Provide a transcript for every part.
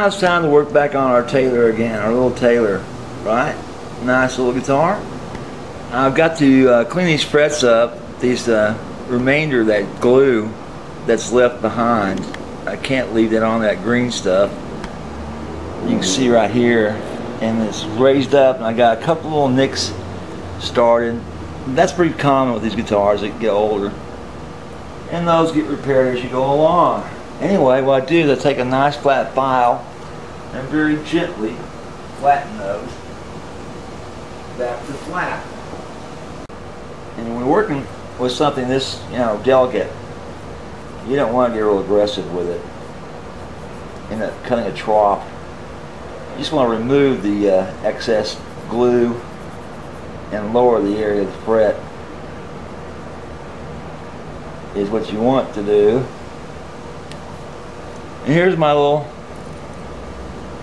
now it's time to work back on our Taylor again, our little Taylor, right? Nice little guitar. I've got to uh, clean these frets up, these uh, remainder of that glue that's left behind. I can't leave that on that green stuff. You can see right here, and it's raised up, and I got a couple little nicks started. That's pretty common with these guitars that get older. And those get repaired as you go along. Anyway, what I do is I take a nice flat file and very gently flatten those back to flat. And when we're working with something this, you know, delicate, you don't want to get real aggressive with it in a, cutting a trough. You just want to remove the uh, excess glue and lower the area of the fret is what you want to do. And here's my little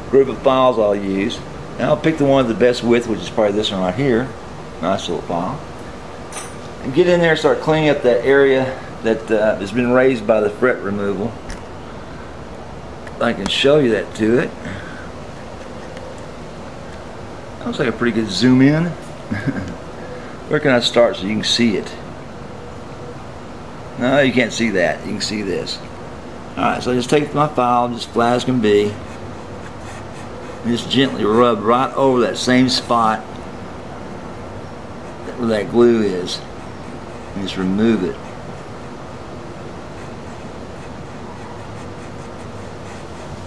group of files I'll use. And I'll pick the one with the best width, which is probably this one right here. Nice little file. And get in there and start cleaning up that area that uh, has been raised by the fret removal. I can show you that to it. Looks like a pretty good zoom in. Where can I start so you can see it? No, you can't see that. You can see this. Alright, so I just take my file, just flat as can be, and just gently rub right over that same spot where that glue is. And just remove it.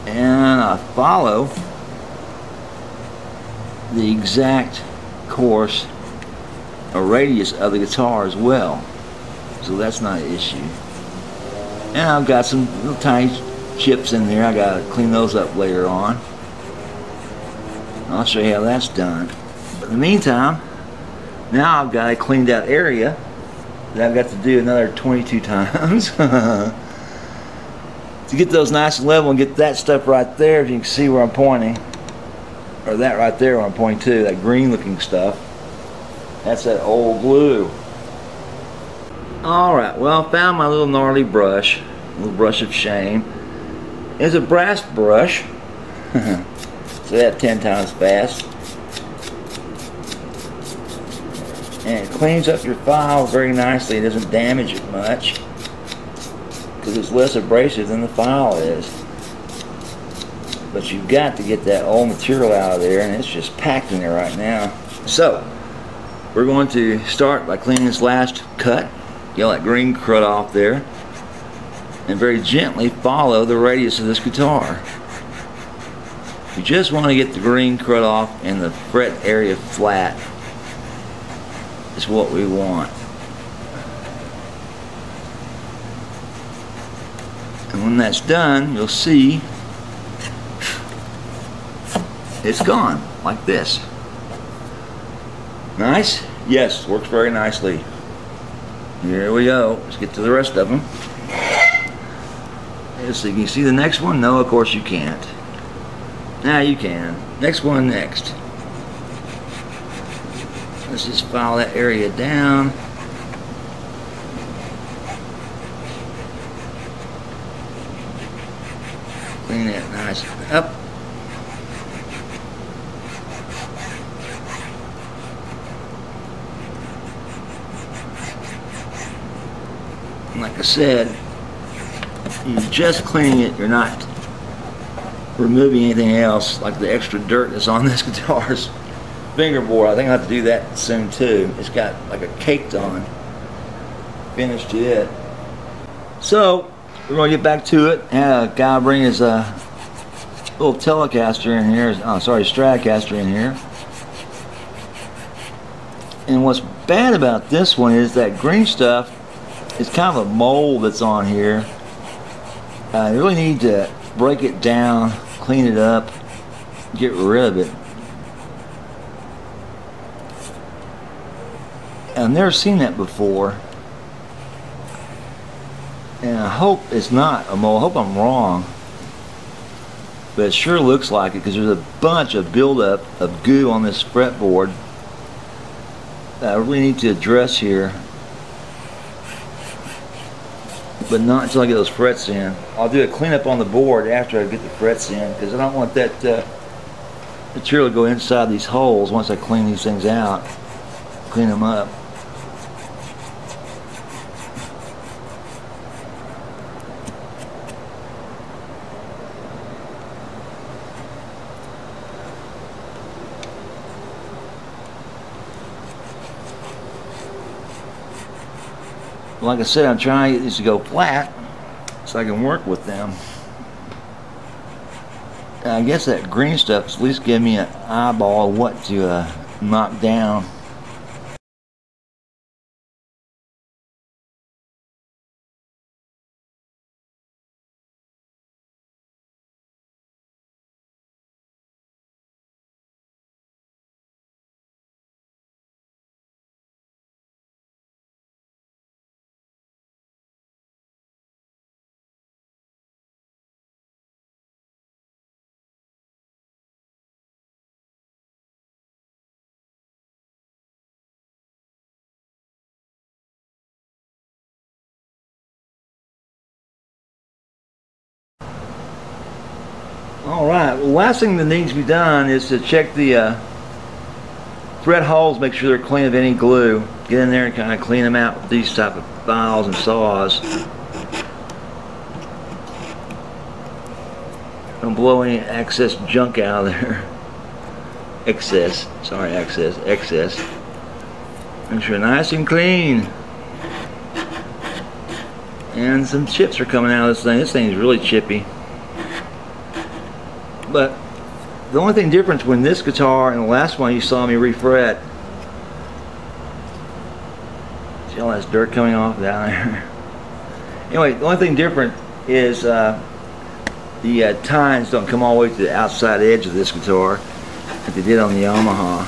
And I follow the exact course or radius of the guitar as well. So that's not an issue. And I've got some little tiny chips in there. I got to clean those up later on. I'll show you how that's done. But in the meantime, now I've got a cleaned out area that I've got to do another 22 times. to get those nice and level and get that stuff right there, if you can see where I'm pointing, or that right there where I'm pointing to, that green looking stuff, that's that old glue. Alright, well I found my little gnarly brush, little brush of shame. It's a brass brush, so that 10 times fast. And it cleans up your file very nicely, it doesn't damage it much because it's less abrasive than the file is. But you've got to get that old material out of there and it's just packed in there right now. So, we're going to start by cleaning this last cut. Get all that green crud off there. And very gently follow the radius of this guitar. You just want to get the green crud off and the fret area flat. Is what we want. And when that's done, you'll see it's gone like this. Nice? Yes, works very nicely. Here we go. Let's get to the rest of them. Let's see, can you see the next one? No, of course you can't. Now you can. Next one next. Let's just file that area down. Clean that nice up. like I said, you're just cleaning it, you're not removing anything else, like the extra dirt that's on this guitar's fingerboard. I think I'll have to do that soon too. It's got like a caked on finish to it. So, we're to get back to it. And a guy bring his uh, little Telecaster in here, oh sorry, Stratocaster in here. And what's bad about this one is that green stuff it's kind of a mold that's on here. Uh, I really need to break it down, clean it up, get rid of it. I've never seen that before. And I hope it's not a mold. I hope I'm wrong. But it sure looks like it because there's a bunch of buildup of goo on this fretboard that I really need to address here but not until I get those frets in. I'll do a cleanup on the board after I get the frets in because I don't want that uh, material to go inside these holes once I clean these things out, clean them up. Like I said, I'm trying to get these to go flat so I can work with them. I guess that green stuff at least give me an eyeball of what to uh, knock down. Last thing that needs to be done is to check the uh, thread holes, make sure they're clean of any glue. Get in there and kind of clean them out with these type of files and saws. Don't blow any excess junk out of there. excess, sorry, excess, excess. Make sure nice and clean. And some chips are coming out of this thing. This thing is really chippy. But the only thing difference when this guitar and the last one you saw me refret, see all that dirt coming off down there. anyway, the only thing different is uh, the uh, tines don't come all the way to the outside edge of this guitar like they did on the Yamaha.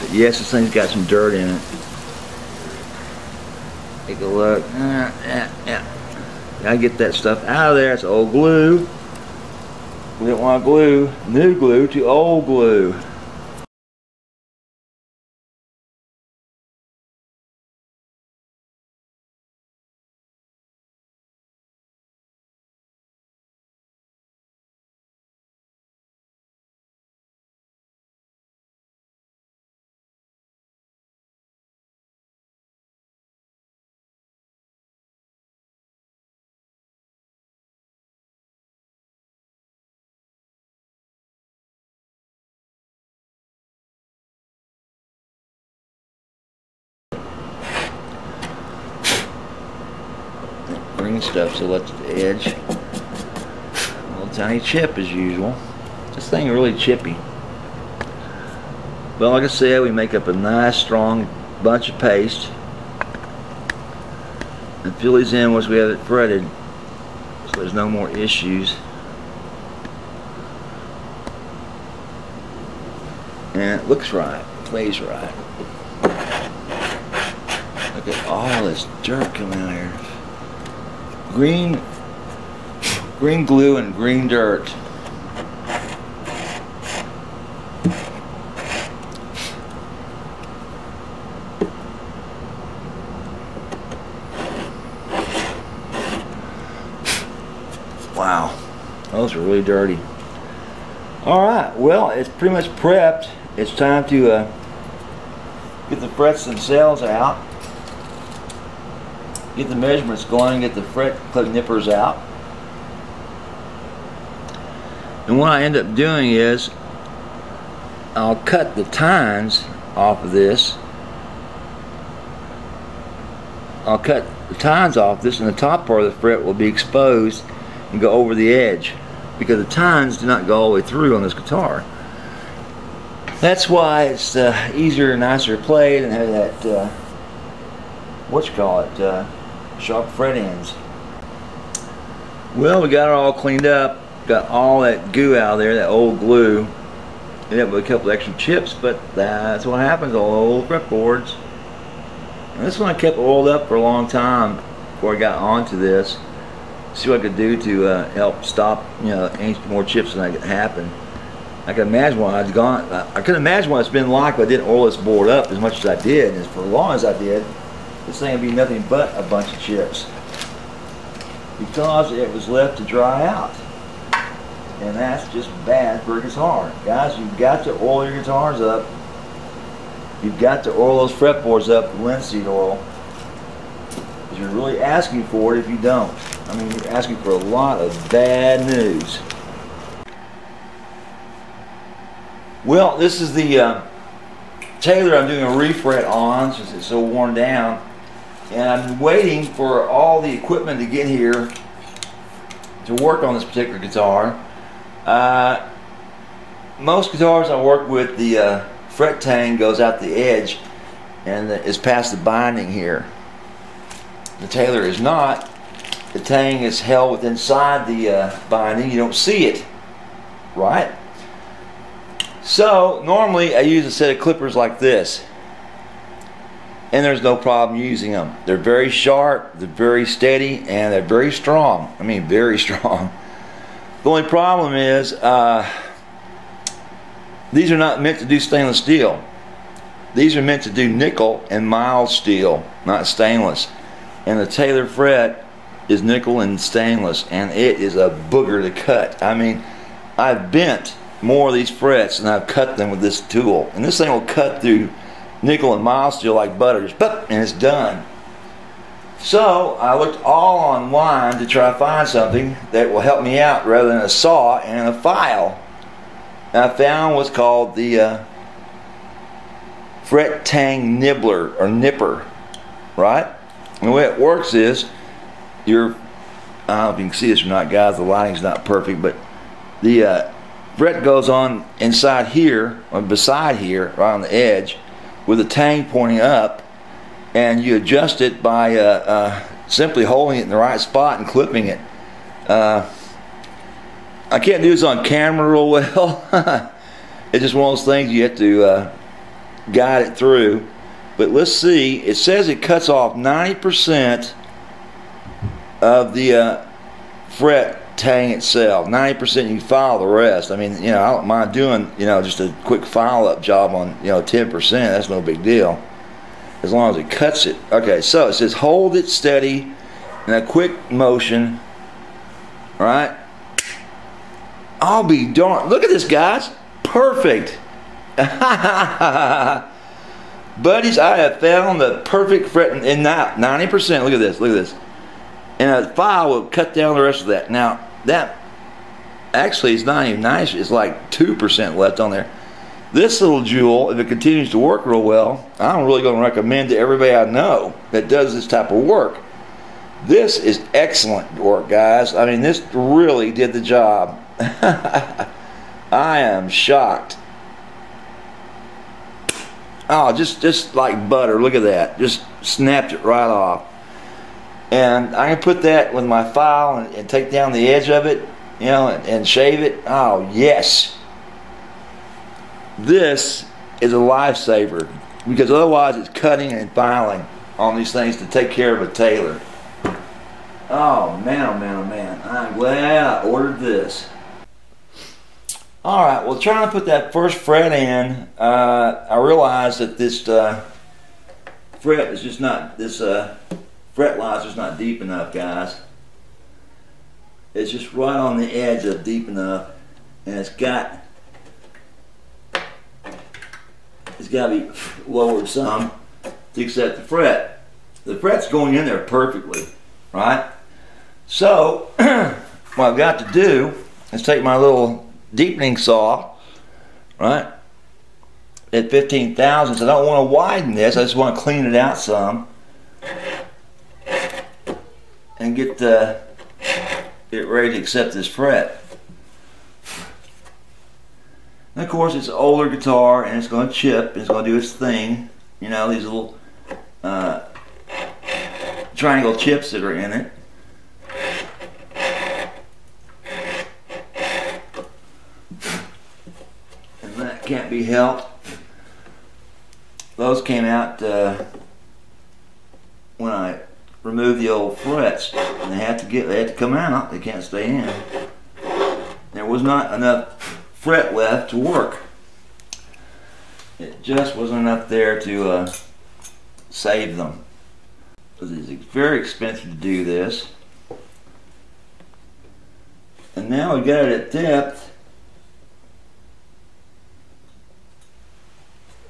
But yes, this thing's got some dirt in it. Take a look. Uh, yeah, yeah. Gotta get that stuff out of there. It's old glue. We didn't want to glue new glue to old glue. Green stuff so let's edge. A little tiny chip as usual. This thing really chippy. But like I said, we make up a nice strong bunch of paste. And fill these in once we have it fretted. So there's no more issues. And it looks right. Plays right. Look at all this dirt coming out here green green glue and green dirt. Wow, those are really dirty. All right, well, it's pretty much prepped. It's time to uh, get the frets themselves out get the measurements going, get the fret clip nippers out. And what I end up doing is I'll cut the tines off of this. I'll cut the tines off this and the top part of the fret will be exposed and go over the edge because the tines do not go all the way through on this guitar. That's why it's uh, easier and nicer to play than have that, uh, what you call it, uh, sharp fret ends. Well, we got it all cleaned up. Got all that goo out of there, that old glue. Ended up with a couple extra chips, but that's what happens on old fretboards. And this one I kept oiled up for a long time before I got onto this. See what I could do to uh, help stop, you know, any more chips than that could happen. I can imagine what I'd gone. I could imagine what it's been like if I didn't oil this board up as much as I did, as for as long as I did, this thing would be nothing but a bunch of chips. because it was left to dry out. And that's just bad for a guitar. Guys, you've got to oil your guitars up. You've got to oil those fretboards up with linseed oil. Because you're really asking for it if you don't. I mean, you're asking for a lot of bad news. Well, this is the uh, Taylor I'm doing a refret on since it's so worn down. And I'm waiting for all the equipment to get here to work on this particular guitar. Uh, most guitars I work with, the uh, fret tang goes out the edge and is past the binding here. The Taylor is not. The tang is held with inside the uh, binding. You don't see it, right? So normally I use a set of clippers like this and there's no problem using them. They're very sharp, they're very steady, and they're very strong. I mean, very strong. The only problem is uh, these are not meant to do stainless steel. These are meant to do nickel and mild steel, not stainless. And the Taylor fret is nickel and stainless, and it is a booger to cut. I mean, I've bent more of these frets and I've cut them with this tool. And this thing will cut through nickel and mild steel like butter. Just and it's done. So I looked all online to try to find something that will help me out rather than a saw and a file. And I found what's called the uh, fret tang nibbler or nipper, right? And the way it works is you're, I don't know if you can see this or not, guys. The lighting's not perfect, but the uh, fret goes on inside here or beside here, right on the edge, with the tang pointing up and you adjust it by uh, uh, simply holding it in the right spot and clipping it. Uh, I can't do this on camera real well. it's just one of those things you have to uh, guide it through. But let's see, it says it cuts off 90% of the uh, fret tang itself. 90% you file the rest. I mean, you know, I don't mind doing, you know, just a quick file up job on, you know, 10%. That's no big deal. As long as it cuts it. Okay, so it says hold it steady in a quick motion. All right? I'll be darned. Look at this, guys. Perfect. Buddies, I have found the perfect fret in that 90%. Look at this. Look at this and a file will cut down the rest of that. Now that actually is not even nice. It's like two percent left on there. This little jewel, if it continues to work real well, I'm really going to recommend to everybody I know that does this type of work. This is excellent work, guys. I mean, this really did the job. I am shocked. Oh, just just like butter. Look at that. Just snapped it right off and I can put that with my file and, and take down the edge of it, you know, and, and shave it. Oh, yes. This is a lifesaver because otherwise it's cutting and filing on these things to take care of a Taylor. Oh man, oh man, oh man. I'm glad I ordered this. Alright, well trying to put that first fret in, uh, I realized that this uh, fret is just not, this uh, fret is not deep enough, guys. It's just right on the edge of deep enough, and it's got it's got to be lowered some to accept the fret. The fret's going in there perfectly, right? So what I've got to do is take my little deepening saw, right, at 15 thousandths. I don't want to widen this. I just want to clean it out some and get the get ready to accept this fret. And of course, it's an older guitar and it's going to chip. It's going to do its thing. You know, these little uh, triangle chips that are in it. And that can't be helped. Those came out uh, when I remove the old frets. And they have to get they have to come out. They can't stay in. There was not enough fret left to work. It just wasn't enough there to uh, save them. It's very expensive to do this. And now we got it at depth.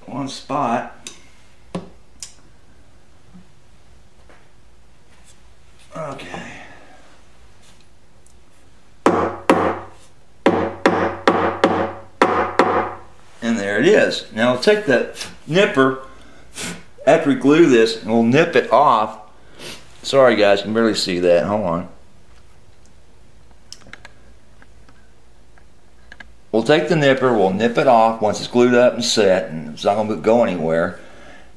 One spot. Okay. And there it is. Now we'll take the nipper after we glue this and we'll nip it off. Sorry guys, you can barely see that. Hold on. We'll take the nipper, we'll nip it off once it's glued up and set and it's not going to go anywhere.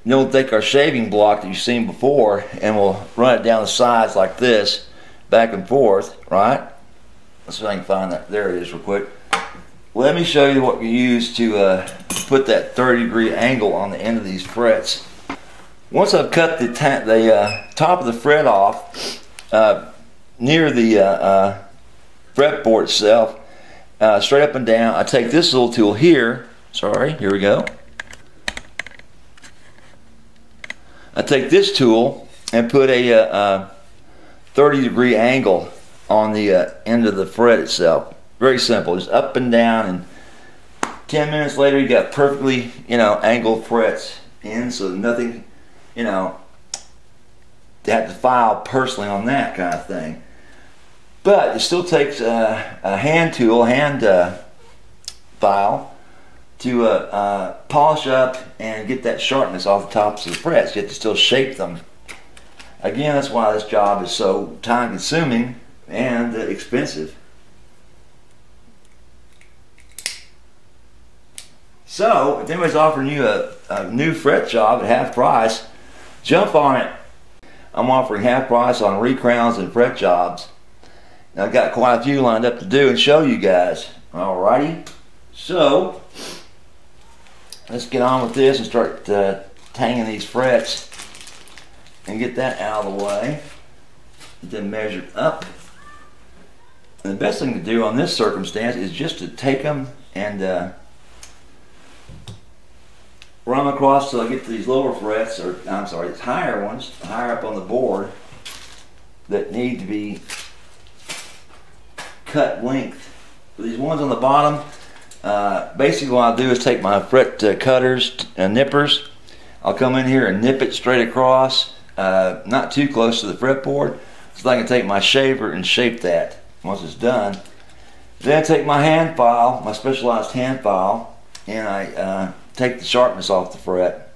Then we'll take our shaving block that you've seen before and we'll run it down the sides like this, back and forth, right? Let's see if I can find that. There it is real quick. Let me show you what we use to uh, put that 30 degree angle on the end of these frets. Once I've cut the, the uh, top of the fret off uh, near the uh, uh, fretboard itself, uh, straight up and down. I take this little tool here. Sorry, here we go. I take this tool and put a, uh, uh, 30 degree angle on the uh, end of the fret itself. Very simple, just up and down and 10 minutes later you got perfectly, you know, angled frets in so nothing, you know, have to file personally on that kind of thing. But it still takes a, a hand tool, hand uh, file, to uh, uh, polish up and get that sharpness off the tops of the frets. You have to still shape them. Again, that's why this job is so time consuming and uh, expensive. So, if anybody's offering you a, a new fret job at half price, jump on it. I'm offering half price on recrowns and fret jobs. And I've got quite a few lined up to do and show you guys. Alrighty. So, let's get on with this and start uh, tanging these frets and get that out of the way. Then measure up. And the best thing to do on this circumstance is just to take them and uh, run across till I get to these lower frets, or I'm sorry, these higher ones, higher up on the board that need to be cut length. For these ones on the bottom, uh, basically what I'll do is take my fret uh, cutters and nippers. I'll come in here and nip it straight across, uh, not too close to the fretboard, so I can take my shaver and shape that once it's done. Then I take my hand file, my specialized hand file, and I uh, take the sharpness off the fret.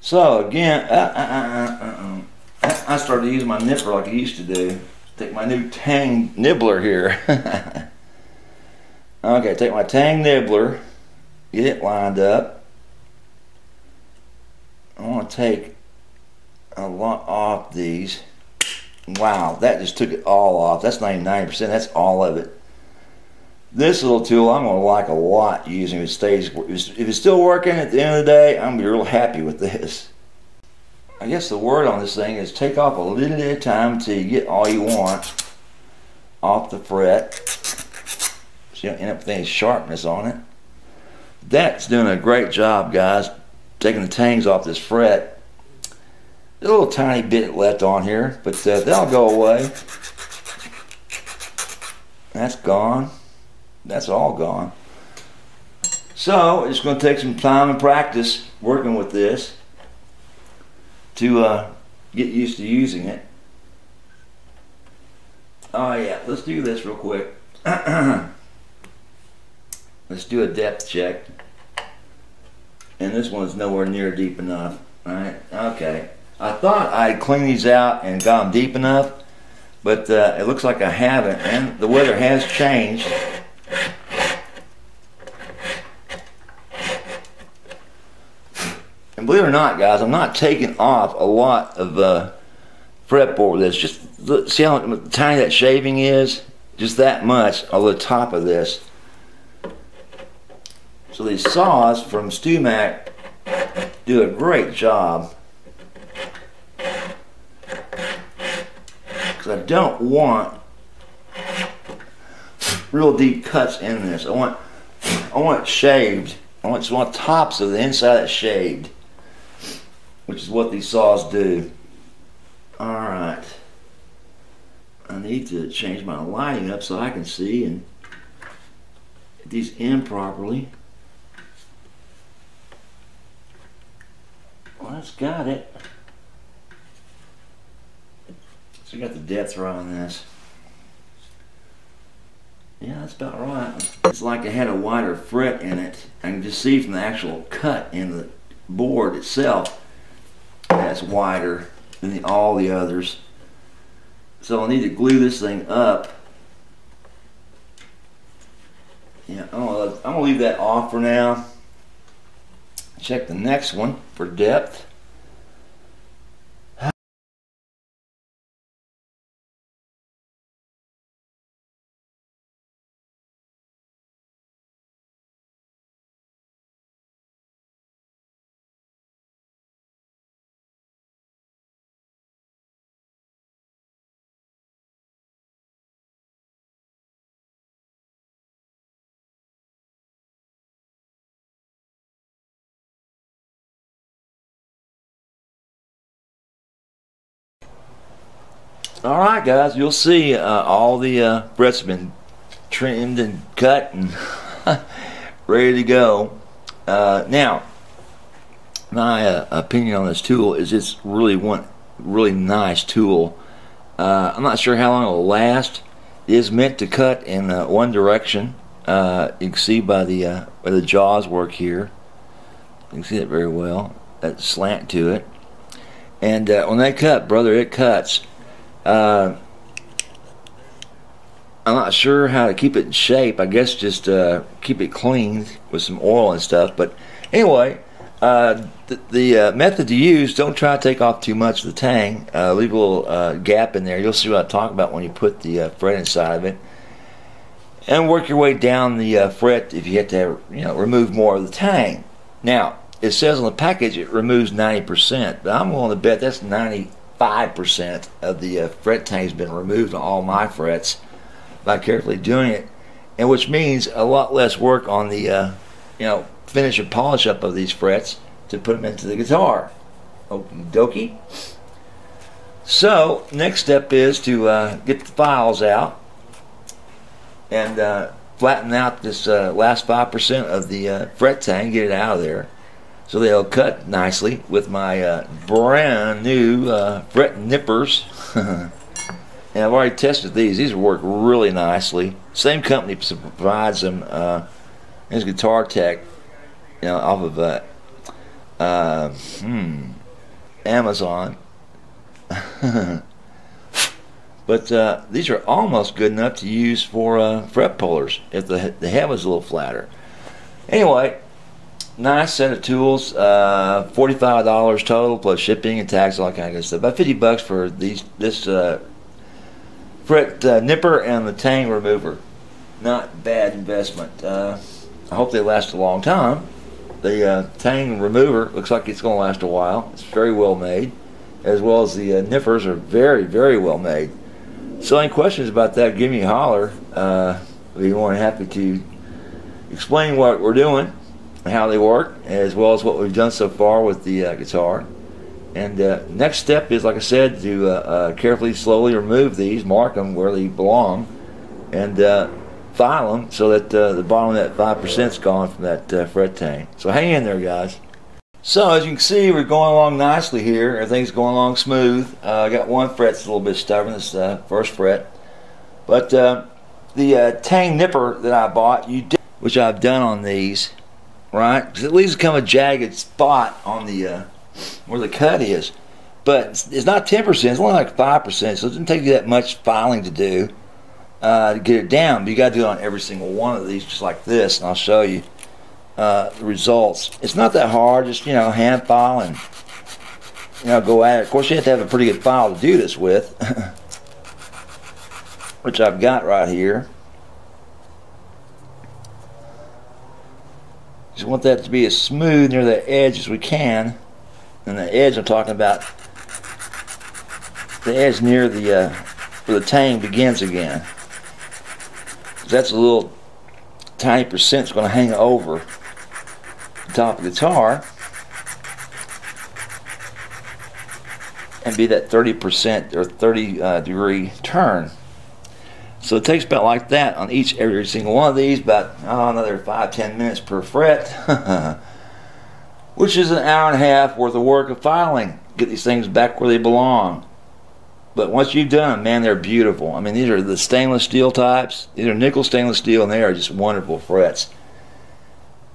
So again, uh, uh, I started using my nipper like I used to do take my new Tang nibbler here. okay, take my Tang nibbler, get it lined up. I want to take a lot off these. Wow, that just took it all off. That's not even 90%, that's all of it. This little tool I'm going to like a lot using it stays, if it's still working at the end of the day, I'm going to be real happy with this. I guess the word on this thing is take off a little bit of time until you get all you want off the fret. You don't end up with any sharpness on it. That's doing a great job, guys. Taking the tangs off this fret. a little tiny bit left on here, but uh, that'll go away. That's gone. That's all gone. So, it's going to take some time and practice working with this to uh, get used to using it. Oh yeah, let's do this real quick. let's do a depth check. And this one's nowhere near deep enough. Alright, okay. I thought I'd clean these out and got them deep enough, but uh, it looks like I haven't, and the weather has changed. And believe it or not, guys, I'm not taking off a lot of uh, fretboard this. Just see how tiny that shaving is? Just that much on the top of this. So these saws from StewMac do a great job. Because I don't want real deep cuts in this. I want I want it shaved. I want, I want tops of the inside that shaved which is what these saws do. Alright. I need to change my lighting up so I can see and these in properly. That's got it. So we got the depth right on this. Yeah, that's about right. It's like it had a wider fret in it. I can just see from the actual cut in the board itself that's wider than the, all the others. So I need to glue this thing up. Yeah, I'm gonna, I'm gonna leave that off for now. Check the next one for depth. All right, guys, you'll see uh, all the uh, frets have been trimmed and cut and ready to go. Uh, now, my uh, opinion on this tool is it's really one really nice tool. Uh, I'm not sure how long it'll last. It is meant to cut in uh, one direction. you can see by the by the jaws work here. You can see it very well. That slant to it. And when they cut, brother, it cuts. Uh, I'm not sure how to keep it in shape. I guess just uh, keep it clean with some oil and stuff. But anyway, uh, the, the uh, method to use, don't try to take off too much of the tang. Uh, leave a little uh, gap in there. You'll see what I talk about when you put the fret inside of it. And work your way down the fret if you have to you know, remove more of the tang. Now, it says on the package it removes 90%, but I'm willing to bet that's 90 5% of the uh, fret tang has been removed on all my frets by carefully doing it, and which means a lot less work on the, uh, you know, finish and polish up of these frets to put them into the guitar. Okie dokie. So, next step is to uh, get the files out and uh, flatten out this uh, last 5% of the uh, fret tang, get it out of there so they'll cut nicely with my uh, brand new uh, fret nippers. and I've already tested these. These work really nicely. Same company provides them. Uh, Guitar Tech, you know, off of uh, uh, hmm, Amazon. but uh, these are almost good enough to use for uh, fret pullers if the the head was a little flatter. Anyway, nice set of tools. Uh, Forty-five dollars total plus shipping and tax, all that kind of good stuff. About fifty bucks for these this uh, fret uh, nipper and the tang remover. Not bad investment. Uh, I hope they last a long time. The uh, tang remover looks like it's going to last a while. It's very well made, as well as the uh, nippers are very very well made. So any questions about that, give me a holler. We'd be more than happy to explain what we're doing how they work, as well as what we've done so far with the uh, guitar. And uh, next step is, like I said, to uh, uh carefully, slowly remove these, mark them where they belong, and uh, file them so that uh, the bottom of that 5% is gone from that fret tang. So hang in there, guys. So as you can see, we're going along nicely here. Everything's going along smooth. I got one fret that's a little bit stubborn, this first fret. But the tang nipper that I bought, you did, which I've done on these, right? Because it leaves kind of a jagged spot on the uh, where the cut is. But it's not 10%, it's only like 5%, so it doesn't take you that much filing to do uh, to get it down. But you got to do it on every single one of these, just like this, and I'll show you uh, the results. It's not that hard, just, you know, hand file and, you know, go at it. Of course, you have to have a pretty good file to do this with, which I've got right here. Just want that to be as smooth near the edge as we can. And the edge I'm talking about, the edge near the uh, where the tang begins again. That's a little tiny percent that's going to hang over the top of the guitar. and be that 30% or 30 uh, degree turn. So it takes about like that on each every single one of these, about oh, another five ten minutes per fret, which is an hour and a half worth of work of filing. Get these things back where they belong. But once you've done them, man, they're beautiful. I mean, these are the stainless steel types. These are nickel stainless steel, and they are just wonderful frets.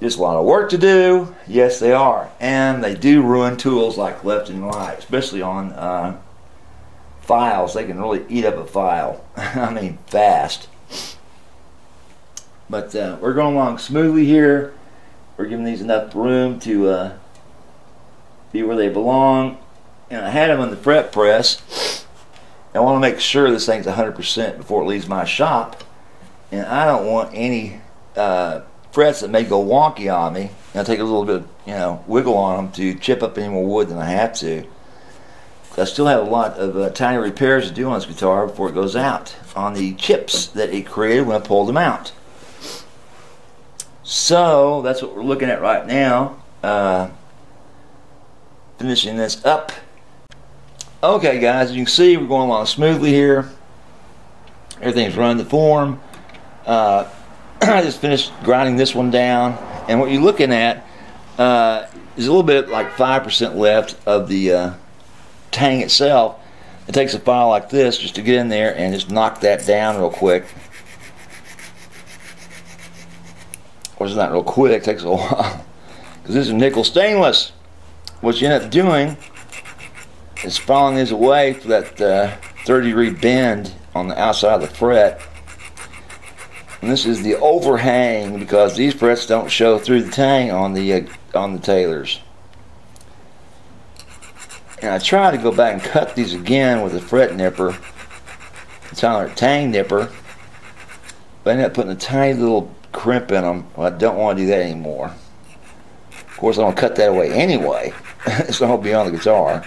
Just a lot of work to do. Yes, they are. And they do ruin tools like left and right, especially on uh, files. They can really eat up a file. I mean, fast. But uh, we're going along smoothly here. We're giving these enough room to uh, be where they belong. And I had them on the fret press. I want to make sure this thing's 100% before it leaves my shop. And I don't want any uh, frets that may go wonky on me. I take a little bit, you know, wiggle on them to chip up any more wood than I have to. I still have a lot of uh, tiny repairs to do on this guitar before it goes out on the chips that it created when I pulled them out. So that's what we're looking at right now. Uh, finishing this up. Okay guys, you can see we're going along smoothly here. Everything's running to form. Uh, I just finished grinding this one down, and what you're looking at uh, is a little bit like 5% left of the tang itself. It takes a file like this just to get in there and just knock that down real quick. Or it's not real quick, it takes a while. Because this is nickel stainless. What you end up doing is filing this away for that uh, 30 degree bend on the outside of the fret and this is the overhang because these frets don't show through the tang on the uh, on the Taylors. And I tried to go back and cut these again with a fret nipper. It's on a tang nipper. But I ended up putting a tiny little crimp in them. Well, I don't want to do that anymore. Of course, I'm going to cut that away anyway. going to be on the guitar.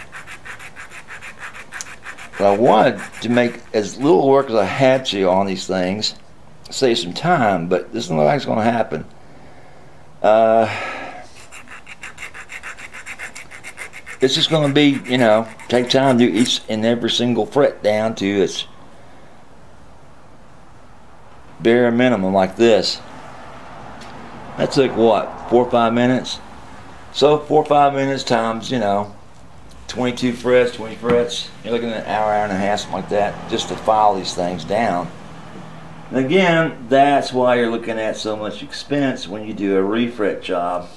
But I wanted to make as little work as I had to on these things save some time, but this doesn't look like it's going to happen. Uh, it's is going to be, you know, take time to do each and every single fret down to its bare minimum like this. That took what, four or five minutes? So four or five minutes times, you know, 22 frets, 20 frets. You're looking at an hour, hour and a half, something like that, just to file these things down. And again, that's why you're looking at so much expense when you do a refret job.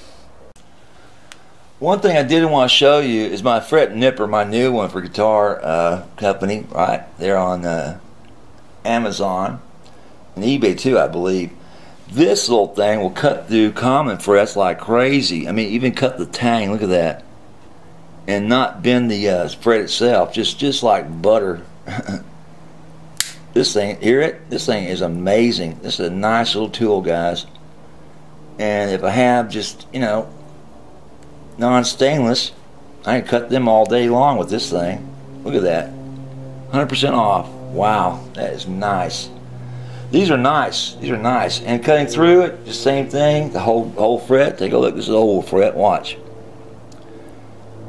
One thing I did want to show you is my fret nipper, my new one for guitar uh, company, right? They're on uh, Amazon and eBay too, I believe. This little thing will cut through common frets like crazy. I mean, even cut the tang. Look at that, and not bend the uh, fret itself. Just just like butter. This thing, hear it? This thing is amazing. This is a nice little tool, guys. And if I have just, you know, non-stainless, I can cut them all day long with this thing. Look at that. 100% off. Wow, that is nice. These are nice. These are nice. And cutting through it, the same thing. The whole whole fret. Take a look. This is the whole fret. Watch.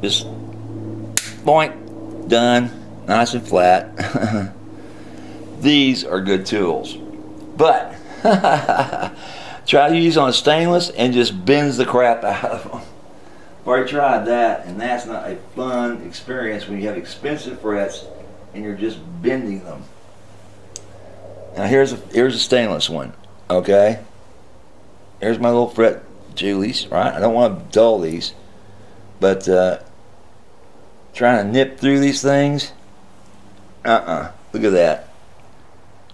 Just point. Done. Nice and flat. these are good tools. But try to use on stainless and just bends the crap out of them. Already tried that, and that's not a fun experience when you have expensive frets and you're just bending them. Now here's a here's a stainless one. Okay. Here's my little fret Julies, right? I don't want to dull these, but uh, trying to nip through these things. Uh-uh. Look at that.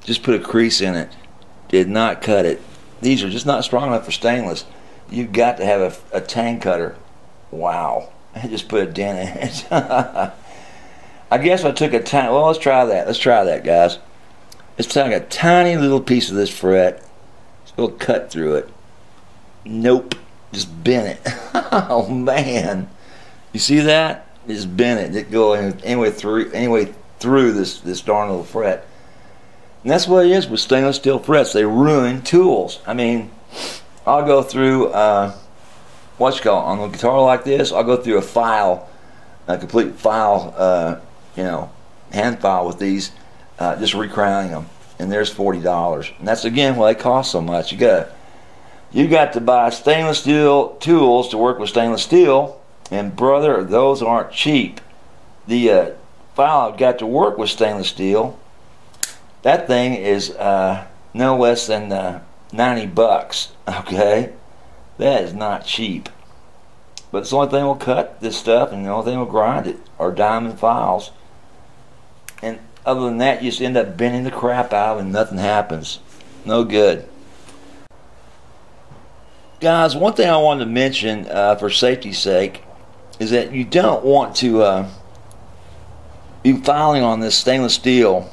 Just put a crease in it. Did not cut it. These are just not strong enough for stainless. You've got to have a, a tang cutter. Wow. I just put a dent in it. I guess I took a tiny, well, let's try that. Let's try that, guys. Let's take a tiny little piece of this fret. We'll cut through it. Nope. Just bent it. oh, man. You see that? Just bent it. It go anyway through, anyway through this, this darn little fret. And that's what it is with stainless steel frets. They ruin tools. I mean, I'll go through, uh, what's called, on a guitar like this, I'll go through a file, a complete file uh, you know, hand file with these, uh, just recrowning them. And there's forty dollars. And that's again why they cost so much. You got you got to buy stainless steel tools to work with stainless steel, and brother, those aren't cheap. The uh, file I've got to work with stainless steel, that thing is uh, no less than uh, 90 bucks. Okay, that is not cheap. But it's the only thing will cut this stuff, and the only thing will grind it are diamond files. And other than that, you just end up bending the crap out, and nothing happens. No good. Guys, one thing I wanted to mention uh, for safety's sake is that you don't want to uh, be filing on this stainless steel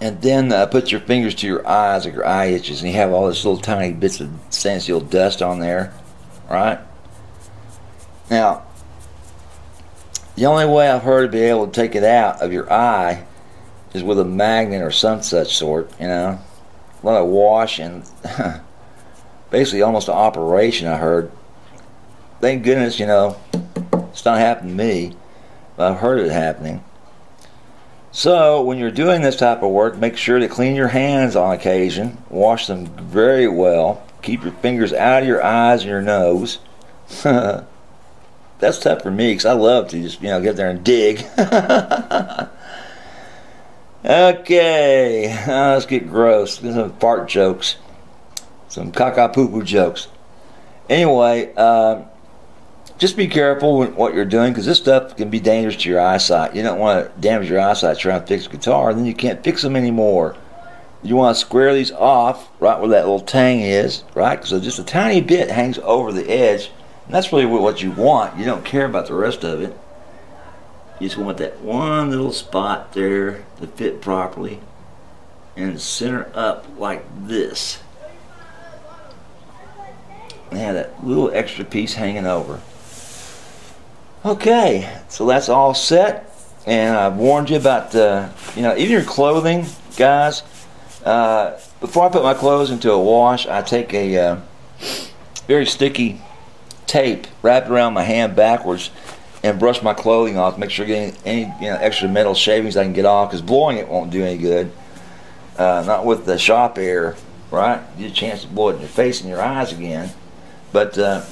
and then uh, put your fingers to your eyes or your eye itches and you have all these little tiny bits of stainless steel dust on there, right? Now, the only way I've heard to be able to take it out of your eye is with a magnet or some such sort, you know. Let it wash and basically almost an operation, I heard. Thank goodness, you know, it's not happened to me, but I've heard it happening. So, when you're doing this type of work, make sure to clean your hands on occasion, wash them very well, keep your fingers out of your eyes and your nose. That's tough for me because I love to just, you know, get there and dig. okay, uh, let's get gross. Some fart jokes some caca poo poo jokes. Anyway, uh, just be careful with what you're doing because this stuff can be dangerous to your eyesight. You don't want to damage your eyesight trying to fix a guitar, and then you can't fix them anymore. You want to square these off right where that little tang is, right? So just a tiny bit hangs over the edge, and that's really what you want. You don't care about the rest of it. You just want that one little spot there to fit properly and center up like this and have that little extra piece hanging over. Okay, so that's all set. And I've warned you about, uh, you know, even your clothing, guys. Uh, before I put my clothes into a wash, I take a uh, very sticky tape, wrap it around my hand backwards, and brush my clothing off. Make sure getting any you know extra metal shavings I can get off, because blowing it won't do any good. Uh, not with the shop air, right? Get a chance to blow it in your face and your eyes again. But uh,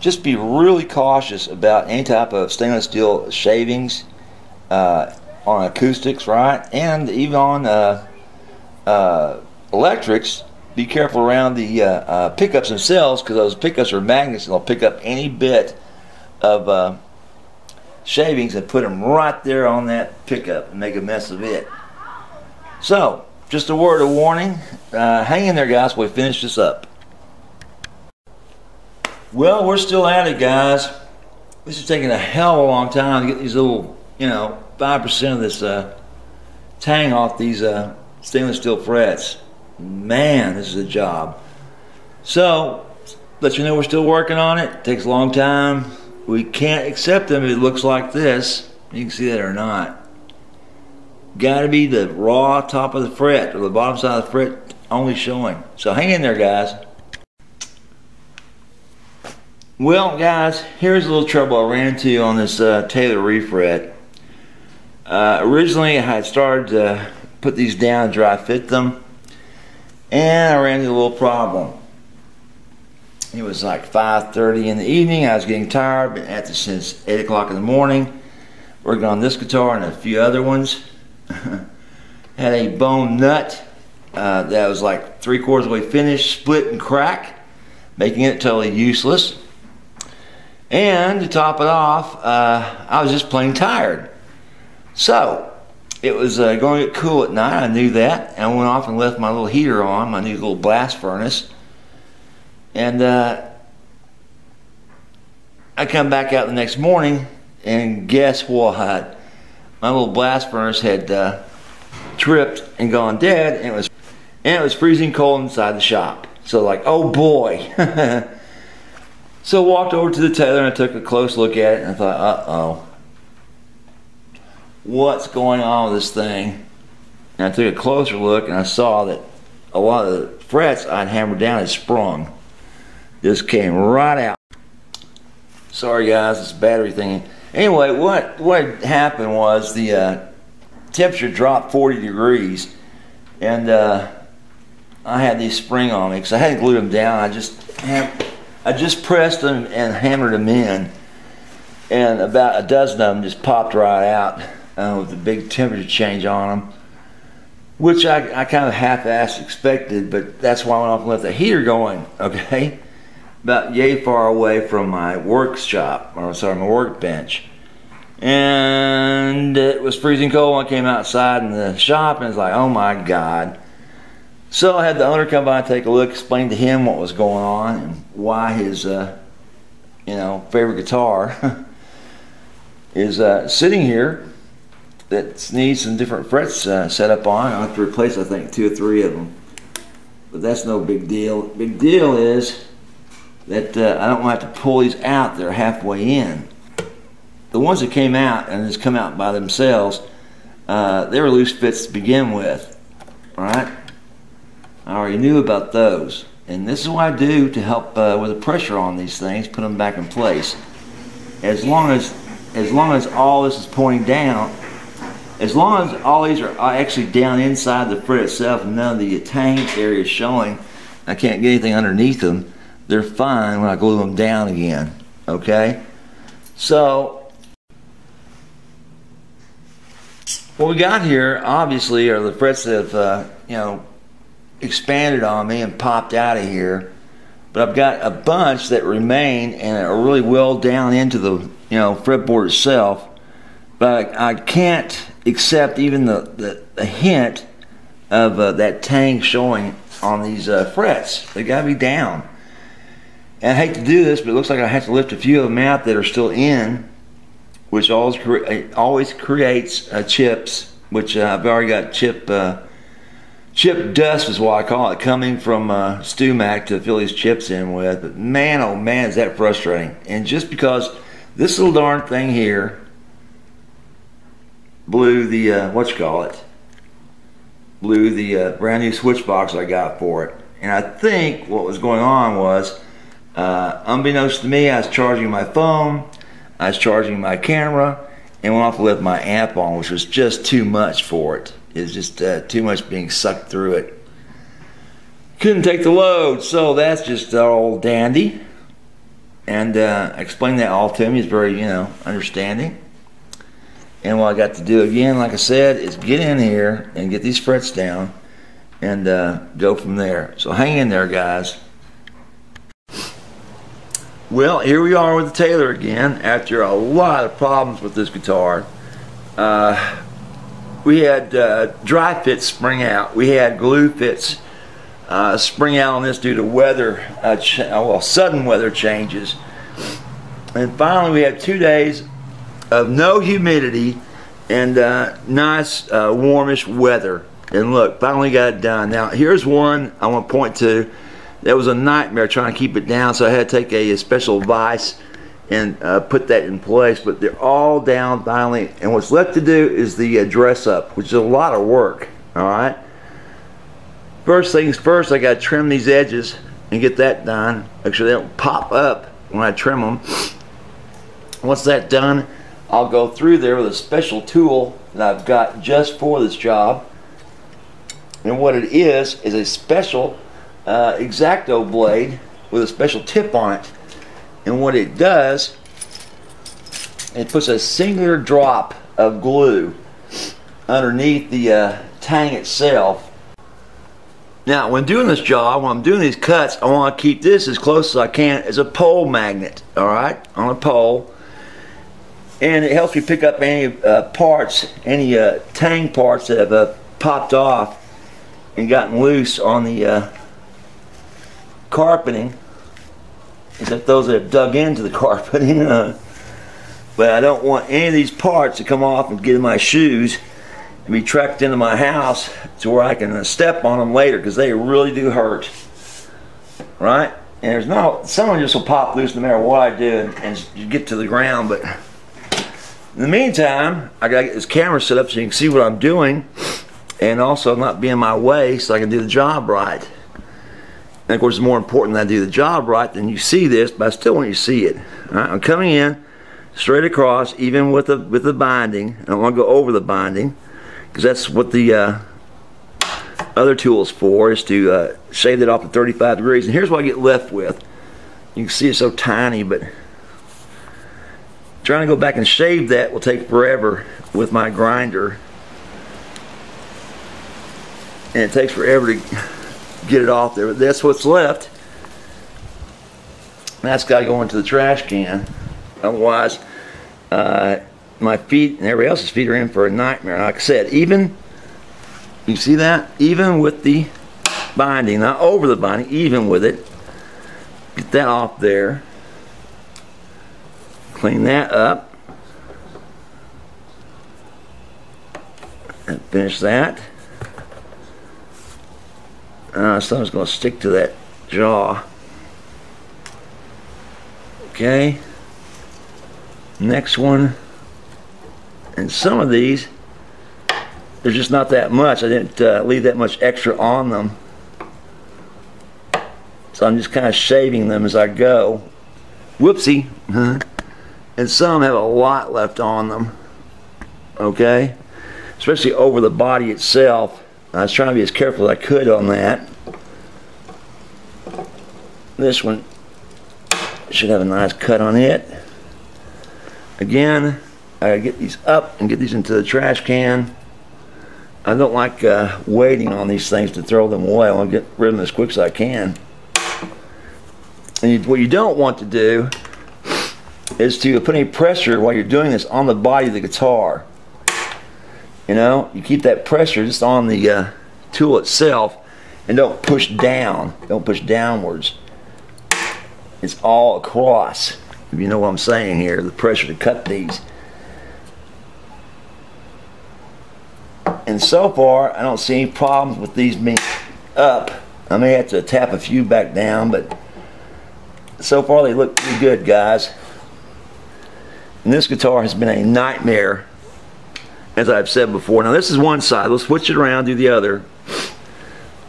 just be really cautious about any type of stainless steel shavings uh, on acoustics, right? And even on uh, uh electrics. Be careful around the uh, uh, pickups themselves because those pickups are magnets and they'll pick up any bit of shavings and put them right there on that pickup and make a mess of it. So, just a word of warning. hang in there, guys, we finish this up. Well, we're still at it, guys. This is taking a hell of a long time to get these little, you know, 5% of this uh, tang off these uh, stainless steel frets. Man, this is a job. So, let you know we're still working on it. takes a long time. We can't accept them if it looks like this. You can see that or not. Got to be the raw top of the fret or the bottom side of the fret only showing. So hang in there, guys. Well, guys, here's a little trouble I ran into on this uh, Taylor refret. Uh, originally, I had started to put these down, and dry fit them, and I ran into a little problem. It was like 5.30 in the evening. I was getting tired, been at this since 8 o'clock in the morning. Working on this guitar and a few other ones. had a bone nut uh, that was like three quarters of the way finished, split and crack, making it totally useless. And to top it off, uh, I was just plain tired. So, it was uh, going to get cool at night. I knew that. And I went off and left my little heater on, my new little blast furnace. And uh, I come back out the next morning, and guess what? My little blast furnace had uh, tripped and gone dead, and it was and it was freezing cold inside the shop. So like, oh boy. So I walked over to the Taylor and I took a close look at it and I thought, uh-oh. What's going on with this thing? And I took a closer look and I saw that a lot of the frets I'd hammered down had sprung. This came right out. Sorry guys, this battery thing Anyway, what what happened was the uh, temperature dropped 40 degrees, and uh, I had these spring on me because I hadn't glued them down. I just ham- I just pressed them and hammered them in, and about a dozen of them just popped right out uh, with a big temperature change on them, which I, I kind of half-assed expected, but that's why I went off and left the heater going. Okay, about yay far away from my workshop, or sorry, my workbench. And it was freezing cold when I came outside in the shop, and it's like, oh my god. So I had the owner come by and take a look, explain to him what was going on and why his, uh, you know, favorite guitar is uh, sitting here that needs some different frets uh, set up on. I'll have to replace, I think, two or three of them. But that's no big deal. Big deal is that uh, I don't have to pull these out. They're halfway in. The ones that came out and just come out by themselves, uh, they were loose fits to begin with, right? I already knew about those. And this is what I do to help uh, with the pressure on these things, put them back in place. As long as, as long as all this is pointing down, as long as all these are actually down inside the fret itself and none of the tang area is showing, I can't get anything underneath them, they're fine when I glue them down again, okay? So, what we got here, obviously, are the frets that have, uh, you know, expanded on me and popped out of here. But I've got a bunch that remain and are really well down into the, you know, fretboard itself. But I, can't accept even the, the, the hint of uh, that tang showing on these uh, frets. They got to be down. And I hate to do this, but it looks like I have to lift a few of them out that are still in, which always, cre always creates uh, chips, which uh, I've already got chip uh, chip dust is what I call it, coming from uh, StewMac to fill these chips in with. But man, oh man, is that frustrating. And just because this little darn thing here blew the, uh, what you call it, blew the uh, brand new switch box I got for it. And I think what was going on was uh, unbeknownst to me, I was charging my phone, I was charging my camera, and went off lift my amp on, which was just too much for it. It was just uh, too much being sucked through it. Couldn't take the load, so that's just all dandy. And uh, explained that all to him. He's very, you know, understanding. And what I got to do again, like I said, is get in here and get these frets down and uh, go from there. So hang in there, guys. Well, here we are with the Taylor again after a lot of problems with this guitar. Uh, we had uh, dry fits spring out. We had glue fits uh, spring out on this due to weather, uh, well, sudden weather changes. And finally, we had two days of no humidity and uh, nice, uh, warmish weather. And look, finally got it done. Now, here's one I want to point to that was a nightmare trying to keep it down so I had to take a, a special vise and uh, put that in place but they're all down finally and what's left to do is the uh, dress up which is a lot of work all right? First things first I got to trim these edges and get that done. Actually they don't pop up when I trim them once that's done I'll go through there with a special tool that I've got just for this job. And what it is is a special uh, X-Acto blade with a special tip on it. And what it does, it puts a singular drop of glue underneath the uh, tang itself. Now, when doing this job, when I'm doing these cuts, I want to keep this as close as I can as a pole magnet, all right, on a pole. And it helps me pick up any uh, parts, any uh, tang parts that have uh, popped off and gotten loose on the uh, carpeting, except those that have dug into the carpeting. Uh, but I don't want any of these parts to come off and get in my shoes and be tracked into my house to where I can uh, step on them later because they really do hurt. Right? And there's no, someone just will pop loose no matter what I do and, and get to the ground. But in the meantime, I got to get this camera set up so you can see what I'm doing and also not be in my way so I can do the job right. And of course, it's more important that I do the job right than you see this, but I still want you to see it. I'm coming in, straight across, even with the with the binding. I don't want to go over the binding because that's what the uh, other tool is for, is to uh, shave it off at 35 degrees. And here's what I get left with. You can see it's so tiny, but trying to go back and shave that will take forever with my grinder. And it takes forever to get it off there, that's what's left. That's got to go into the trash can. Otherwise, uh, my feet and everybody else's feet are in for a nightmare. Like I said, even, you see that? Even with the binding, not over the binding, even with it, get that off there. Clean that up. And finish that. Uh, something's going to stick to that jaw. Okay. Next one. And some of these, there's just not that much. I didn't uh, leave that much extra on them. So I'm just kind of shaving them as I go. Whoopsie. and some have a lot left on them. Okay? Especially over the body itself. I was trying to be as careful as I could on that. This one should have a nice cut on it. Again, I get these up and get these into the trash can. I don't like uh, waiting on these things to throw them away. I want to get rid of them as quick as I can. And you, what you don't want to do is to put any pressure while you're doing this on the body of the guitar. You know, you keep that pressure just on the uh, tool itself and don't push down. Don't push downwards. It's all across. If you know what I'm saying here, the pressure to cut these. And so far, I don't see any problems with these being up. I may have to tap a few back down, but so far they look pretty good, guys. And this guitar has been a nightmare, as I've said before. Now this is one side. Let's switch it around, do the other,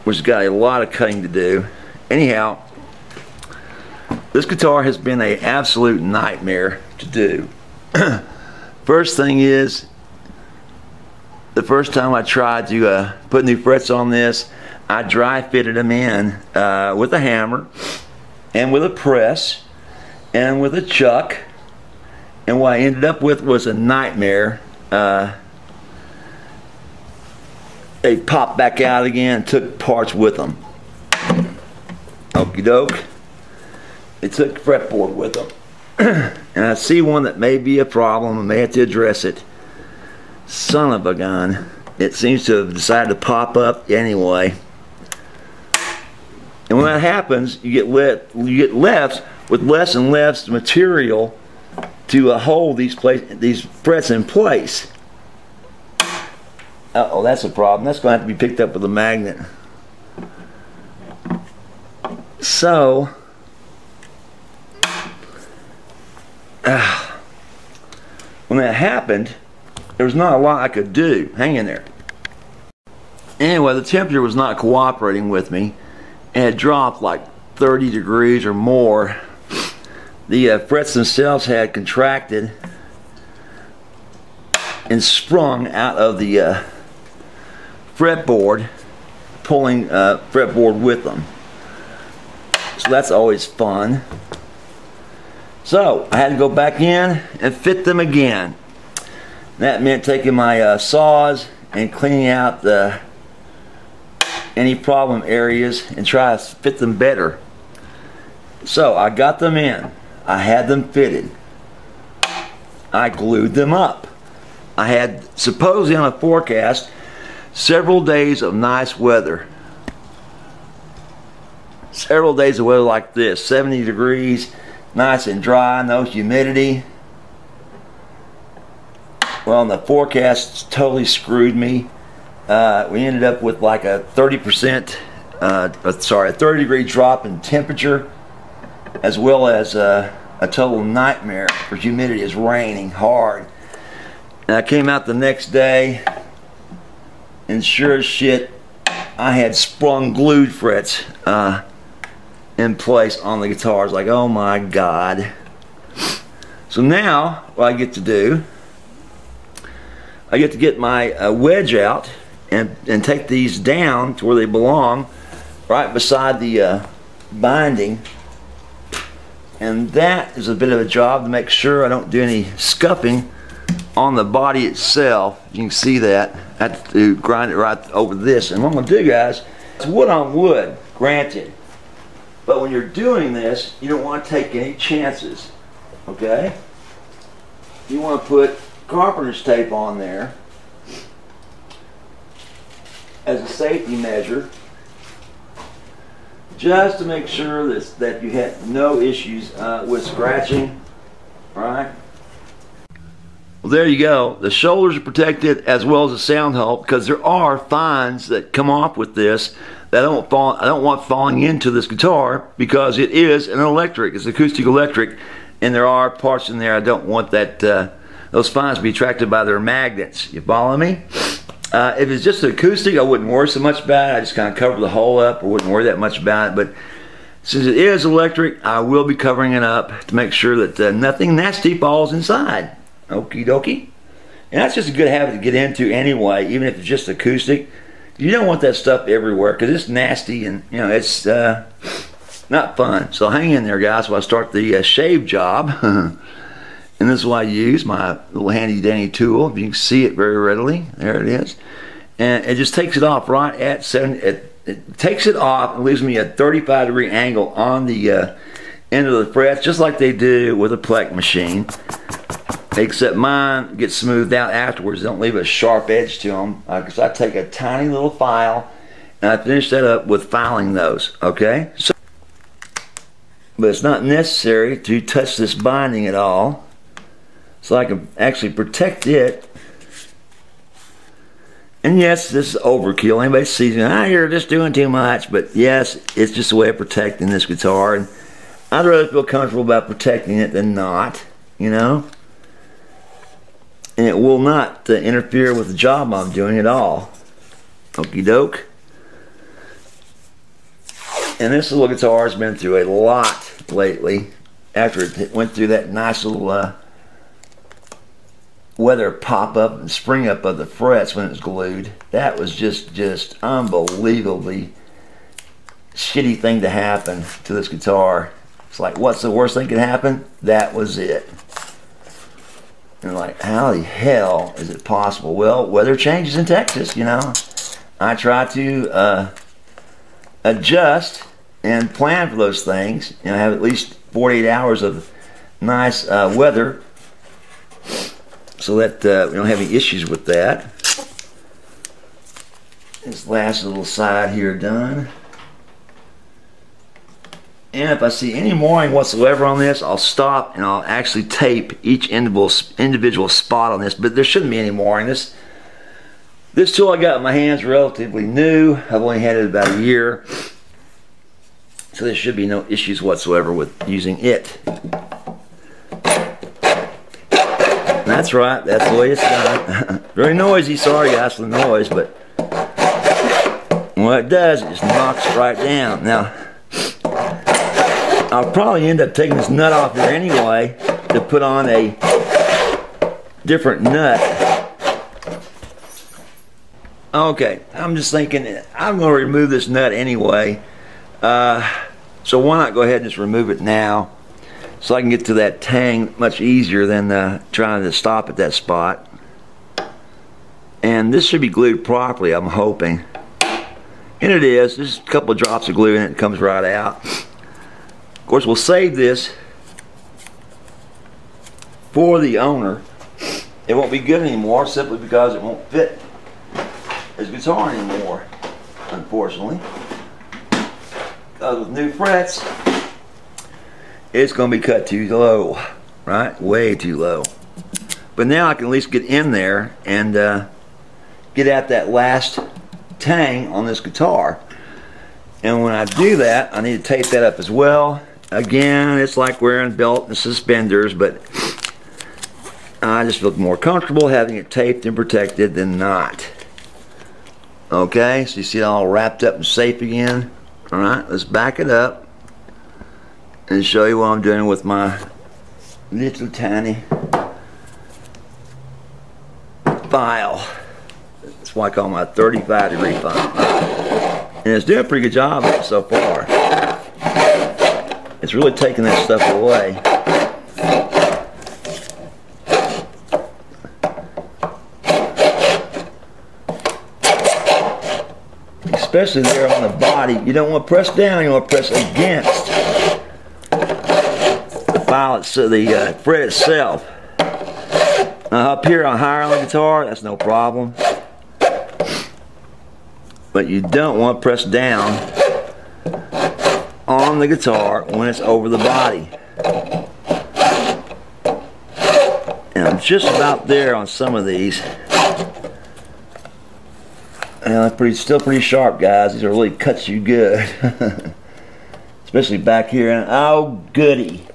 which has got a lot of cutting to do. Anyhow, this guitar has been an absolute nightmare to do. First thing is, the first time I tried to uh, put new frets on this, I dry fitted them in uh, with a hammer and with a press and with a chuck. And what I ended up with was a nightmare. Uh, they popped back out again and took parts with them. Okie doke. They took fretboard with them. and I see one that may be a problem. I may have to address it. Son of a gun. It seems to have decided to pop up anyway. And when that happens, you get you get left with less and less material to uh, hold these place, these frets in place. Uh oh, that's a problem. That's going to have to be picked up with a magnet. So, uh, when that happened, there was not a lot I could do. Hang in there. Anyway, the temperature was not cooperating with me. It had dropped like 30 degrees or more. The uh, frets themselves had contracted and sprung out of the uh, fretboard, pulling uh, fretboard with them. So that's always fun. So I had to go back in and fit them again. That meant taking my uh, saws and cleaning out the any problem areas and try to fit them better. So I got them in. I had them fitted. I glued them up. I had supposedly on a forecast several days of nice weather. Several days of weather like this, 70 degrees, nice and dry, no humidity. Well, the forecast totally screwed me. Uh, we ended up with like a 30%, uh, uh, sorry, a 30 degree drop in temperature, as well as uh, a total nightmare for humidity. It's raining hard. And I came out the next day, and sure as shit, I had sprung glued frets uh, in place on the guitars. Like, oh my god. So now, what I get to do, I get to get my uh, wedge out and, and take these down to where they belong, right beside the uh, binding. And that is a bit of a job to make sure I don't do any scuffing on the body itself. You can see that. I have to grind it right over this. And what I'm going to do, guys, it's wood on wood, granted. But when you're doing this, you don't want to take any chances. Okay? You want to put carpenter's tape on there as a safety measure just to make sure that, that you had no issues uh, with scratching right well there you go the shoulders are protected as well as the sound hole because there are fines that come off with this that I don't fall I don't want falling into this guitar because it is an electric it's acoustic electric and there are parts in there I don't want that uh, those fines be attracted by their magnets you follow me uh, if it's just acoustic, I wouldn't worry so much about it. I just kind of cover the hole up. I wouldn't worry that much about it. But since it is electric, I will be covering it up to make sure that uh, nothing nasty falls inside. Okie dokie. And that's just a good habit to get into anyway, even if it's just acoustic. You don't want that stuff everywhere because it's nasty and, you know, it's uh, not fun. So hang in there, guys, while I start the uh, shave job. And this is what I use, my little handy dandy tool. If you can see it very readily. There it is. And it just takes it off right at 7, it, takes it off and leaves me a 35 degree angle on the uh, end of the frets, just like they do with a Plek machine. Except mine gets smoothed out afterwards. Don't leave a sharp edge to them. Because uh, I take a tiny little file and I finish that up with filing those. Okay? So, but it's not necessary to touch this binding at all so I can actually protect it. And yes, this is overkill. Anybody sees me, ah, you're just doing too much. But yes, it's just a way of protecting this guitar. And I'd rather feel comfortable about protecting it than not, you know. And it will not uh, interfere with the job I'm doing at all. Okie doke. And this little guitar has been through a lot lately after it went through that nice little uh, weather pop up and spring up of the frets when it's glued. That was just just unbelievably shitty thing to happen to this guitar. It's like, what's the worst thing could happen? That was it. And like, how the hell is it possible? Well, weather changes in Texas, you know. I try to uh, adjust and plan for those things. You know, have at least 48 hours of nice uh, weather so that uh, we don't have any issues with that. This last little side here done. And if I see any mooring whatsoever on this, I'll stop and I'll actually tape each individual individual spot on this. But there shouldn't be any mooring. This this tool I got in my hands relatively new. I've only had it about a year. So there should be no issues whatsoever with using it. That's right. That's the way it's done. Very noisy. Sorry, guys, for the noise, but what it does, it just knocks right down. Now, I'll probably end up taking this nut off here anyway to put on a different nut. Okay, I'm just thinking I'm going to remove this nut anyway. Uh, so why not go ahead and just remove it now so I can get to that tang much easier than uh, trying to stop at that spot. And this should be glued properly, I'm hoping. And it is. There's a couple of drops of glue it. It comes right out. Course, we'll save this for the owner. It won't be good anymore simply because it won't fit his guitar anymore, unfortunately. Because with new frets, it's going to be cut too low, right? Way too low. But now I can at least get in there and uh, get at that last tang on this guitar. And when I do that, I need to tape that up as well. Again, it's like wearing belt and suspenders, but I just feel more comfortable having it taped and protected than not. Okay, so you see it all wrapped up and safe again. All right, let's back it up and show you what I'm doing with my little tiny file. That's why I call my 35 degree file. And it's doing a pretty good job so far. It's really taking that stuff away. especially there on the body. You don't want to press down, you want to press against the file, so the uh, fret itself. Now up here on higher on the guitar, that's no problem. But you don't want to press down on the guitar when it's over the body. And I'm just about there on some of these. And they're pretty, still pretty sharp, guys. These are really cuts you good. Especially back here. And oh, goody.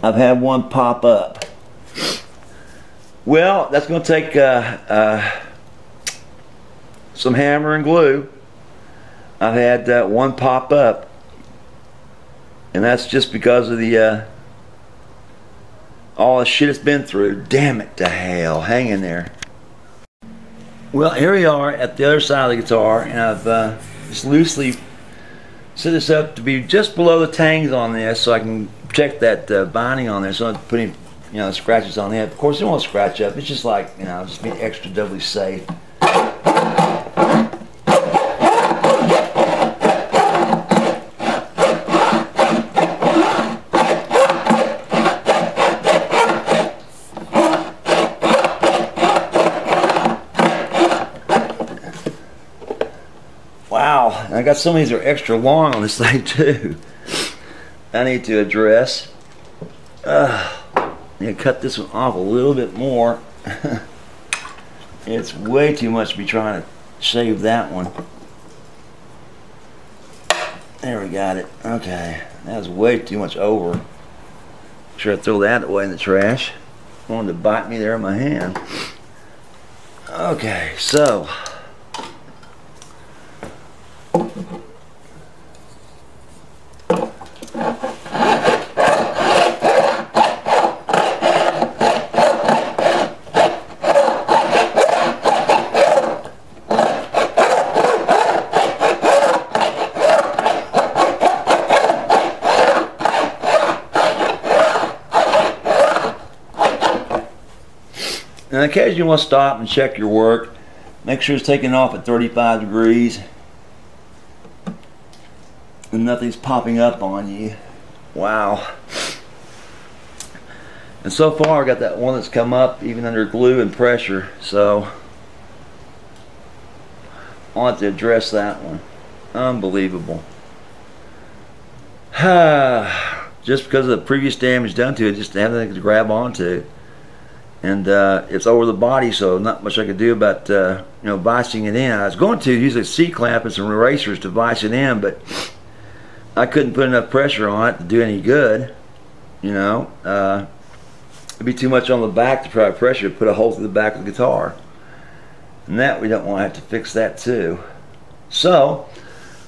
I've had one pop up. Well, that's going to take uh, uh, some hammer and glue. I've had uh, one pop up. And that's just because of the uh, all the shit it's been through. Damn it to hell. Hang in there. Well, here we are at the other side of the guitar, and I've uh, just loosely set this up to be just below the tangs on this so I can protect that uh, binding on there so I'm putting you know scratches on it. Of course, it won't scratch up. It's just like, you know, just being extra doubly safe. I got some of these are extra long on this thing too. I need to address. Uh, I need to cut this one off a little bit more. it's way too much to be trying to save that one. There we got it. Okay. That was way too much over. Sure I throw that away in the trash. Wanted to bite me there in my hand. Okay, so And occasionally you want to stop and check your work. Make sure it's taken off at 35 degrees. And nothing's popping up on you. Wow. And so far I got that one that's come up even under glue and pressure. So I want to address that one. Unbelievable. just because of the previous damage done to it, just having to grab onto and uh, it's over the body, so not much I could do about uh, you know vicing it in. I was going to use a C-clamp and some erasers to vice it in, but I couldn't put enough pressure on it to do any good. You know, uh, it'd be too much on the back to try to pressure to put a hole through the back of the guitar, and that we don't want to have to fix that too. So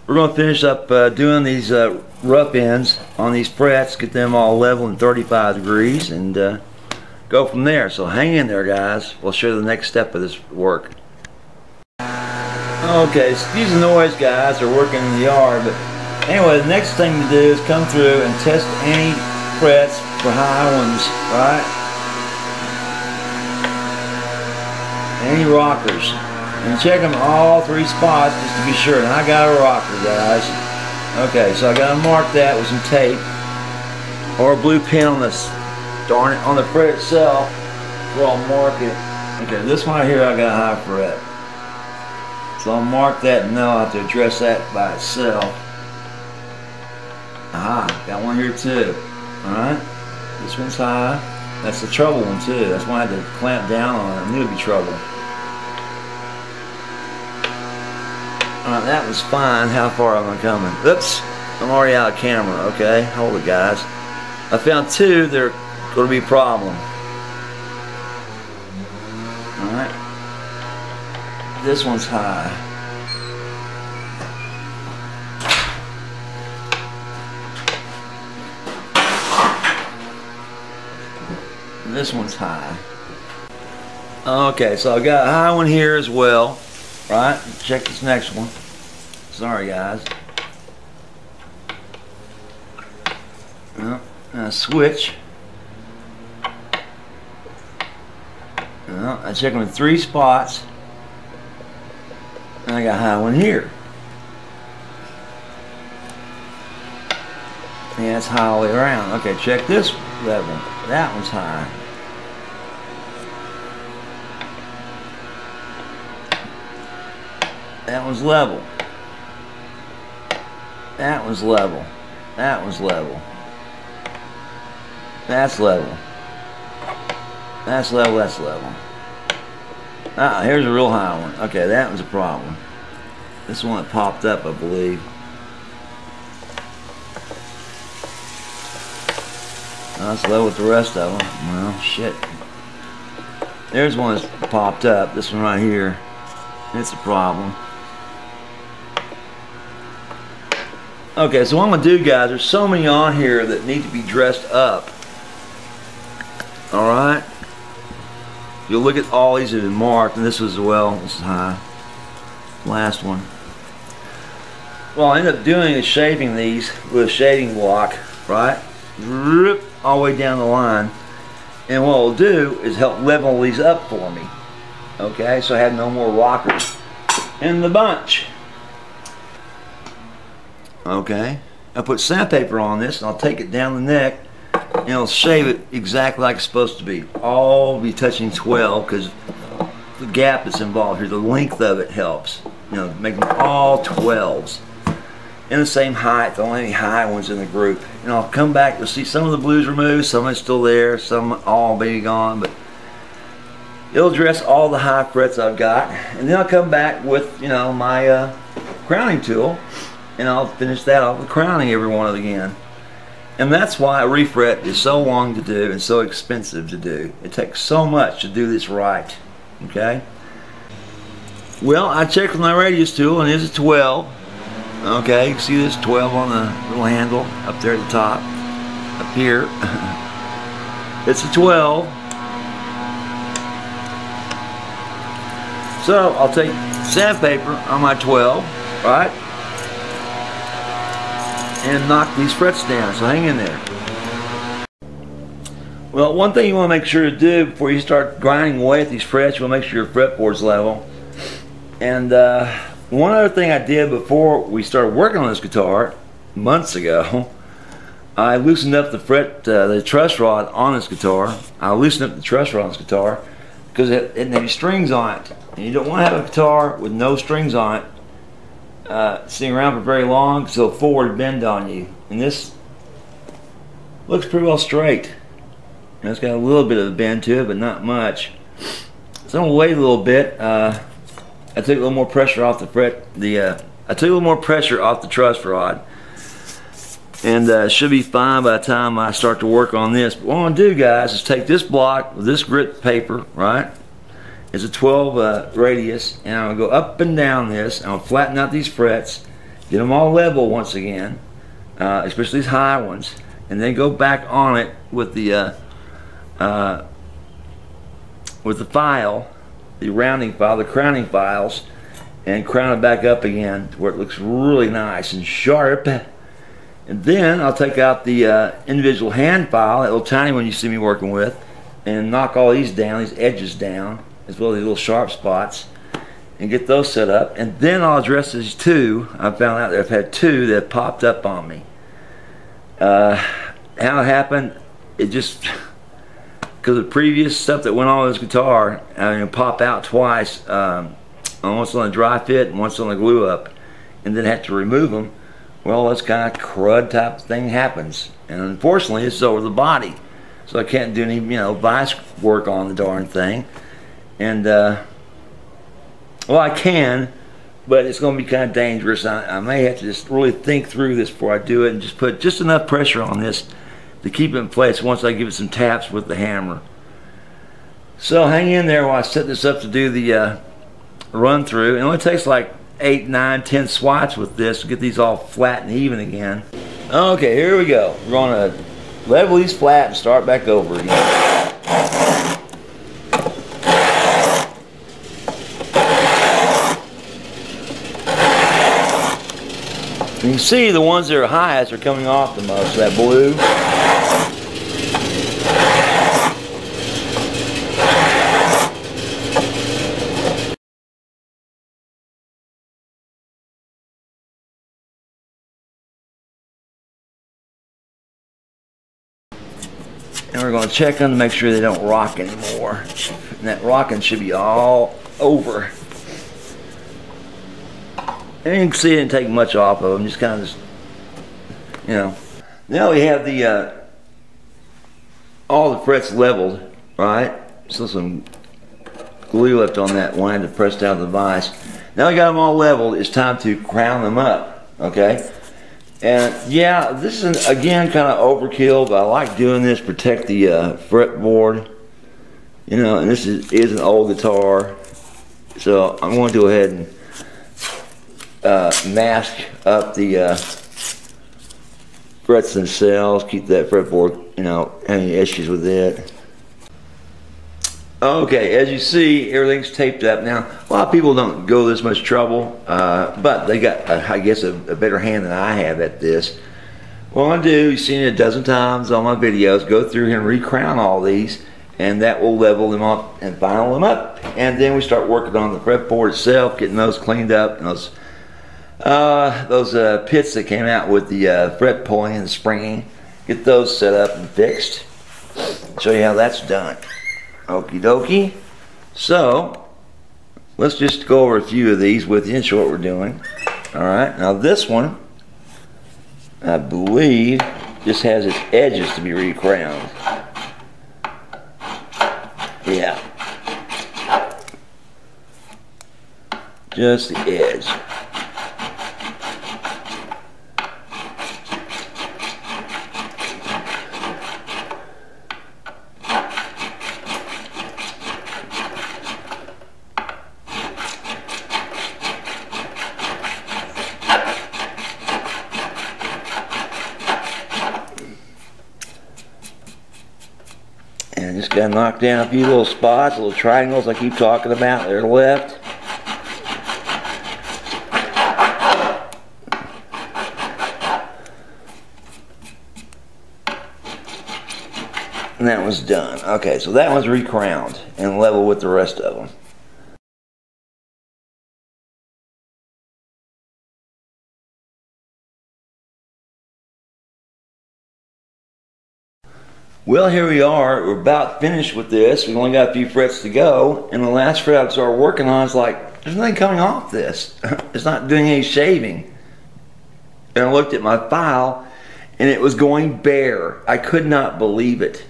we're going to finish up uh, doing these uh, rough ends on these frets, get them all level and 35 degrees, and uh, go from there. So hang in there, guys. We'll show you the next step of this work. Okay, excuse the noise, guys. They're working in the yard, but anyway, the next thing to do is come through and test any frets for high ones, right? Any rockers. And check them all three spots just to be sure. And I got a rocker, guys. Okay, so I got to mark that with some tape or a blue pen on this darn it, on the fret itself, where I'll mark it. Okay, this one right here I got high fret. So I'll mark that and now I'll have to address that by itself. Ah, got one here too. Alright, this one's high. That's the trouble one too. That's why I had to clamp down on it. I knew it'd be trouble. Alright, that was fine. How far am I coming? Oops, I'm already out of camera. Okay, hold it guys. I found two. They're going to be a problem. Alright. This one's high. this one's high. Okay, so I got a high one here as well, right? Check this next one. Sorry, guys. Well, switch. Well, I check them in three spots. And I got a high one here. Yeah, it's high all the way around. Okay, check this level. That one's high. That one's level. That one's level. That one's level. That's level. That's level, that's level. Ah, here's a real high one. Okay, that was a problem. This one popped up, I believe. That's low with the rest of them. Well, shit. There's one that's popped up. This one right here. It's a problem. Okay, so what I'm going to do, guys, there's so many on here that need to be dressed up. Alright? You'll look at all these that have been marked, and this was well, this is high. Last one. Well, I end up doing is shaving these with a shaving block, right? Rip all the way down the line. And what it'll do is help level these up for me. Okay, so I have no more rockers in the bunch. Okay, I put sandpaper on this and I'll take it down the neck and I'll shave it exactly like it's supposed to be. All be touching 12 because the gap that's involved here, the length of it helps. You know, make them all 12s in the same height, the only high ones in the group. And I'll come back, you'll see some of the blues removed, some are still there, some all be gone, but it'll address all the high frets I've got. And then I'll come back with, you know, my uh, crowning tool, and I'll finish that off with crowning every one of again. And that's why a refret is so long to do and so expensive to do. It takes so much to do this right, okay? Well, I checked with my radius tool, and it is a 12. Okay, you see this 12 on the little handle up there at the top, up here. it's a 12. So I'll take sandpaper on my 12, right? And knock these frets down, so hang in there. Well, one thing you want to make sure to do before you start grinding away at these frets, you want to make sure your fretboard's level. And uh, one other thing I did before we started working on this guitar months ago, I loosened up the fret, uh, the truss rod on this guitar. I loosened up the truss rod on this guitar because it, it didn't strings on it. And you don't want to have a guitar with no strings on it uh, sitting around for very long it'll forward bend on you. And this looks pretty well straight. And it's got a little bit of a bend to it, but not much. So I'm to wait a little bit. Uh, I took a little more pressure off the fret. The uh, I took a little more pressure off the truss rod, and uh, should be fine by the time I start to work on this. But what I'm gonna do, guys, is take this block with this grit paper, right? It's a 12 uh, radius, and I'm gonna go up and down this. Gonna flatten out these frets, get them all level once again, uh, especially these high ones, and then go back on it with the uh, uh, with the file the rounding file, the crowning files, and crown it back up again where it looks really nice and sharp. And then I'll take out the uh, individual hand file, that little tiny one you see me working with, and knock all these down, these edges down, as well as these little sharp spots, and get those set up. And then I'll address these two. I found out that I've had two that popped up on me. Uh, how it happened, it just because the previous stuff that went on this guitar, I mean, pop out twice, um, once on the dry fit and once on the glue up, and then had to remove them. Well, this kind of crud type thing happens, and unfortunately, it's over the body, so I can't do any, you know, vice work on the darn thing. And uh, well, I can, but it's going to be kind of dangerous. I, I may have to just really think through this before I do it, and just put just enough pressure on this to keep it in place once I give it some taps with the hammer. So hang in there while I set this up to do the uh, run through. It only takes like eight, nine, ten swats with this to get these all flat and even again. Okay, here we go. We're going to level these flat and start back over again. Can see the ones that are highest are coming off the most, that blue. And we're going to check them to make sure they don't rock anymore. And that rocking should be all over. And you can see it didn't take much off of them, just kind of just, you know. Now we have the, uh, all the frets leveled, right? Still some glue left on that one, to press down the vise. Now we got them all leveled, it's time to crown them up, okay? And yeah, this is again kind of overkill, but I like doing this, protect the uh, fretboard. You know, and this is, is an old guitar. So I'm going to go ahead and uh, mask up the uh, frets themselves, keep that fretboard, you know, any issues with it. Okay, as you see, everything's taped up. Now, a lot of people don't go this much trouble, uh, but they got, uh, I guess, a, a, better hand than I have at this. What I'm to do, you've seen it a dozen times on my videos, go through and recrown all these, and that will level them up and final them up. And then we start working on the fretboard itself, getting those cleaned up, and those uh, those uh, pits that came out with the uh, fret pulling and springing, get those set up and fixed. Show you how that's done. Okie dokie. So, let's just go over a few of these with you and show what we're doing. Alright, now this one, I believe, just has its edges to be recrowned. Yeah. Just the edge. And just got to knock down a few little spots, little triangles I keep talking about. They're left. And that was done. Okay, so that one's recrowned and level with the rest of them. Well, here we are. We're about finished with this. We've only got a few frets to go. And the last fret I started working on is like, there's nothing coming off this. it's not doing any shaving. And I looked at my file and it was going bare. I could not believe it.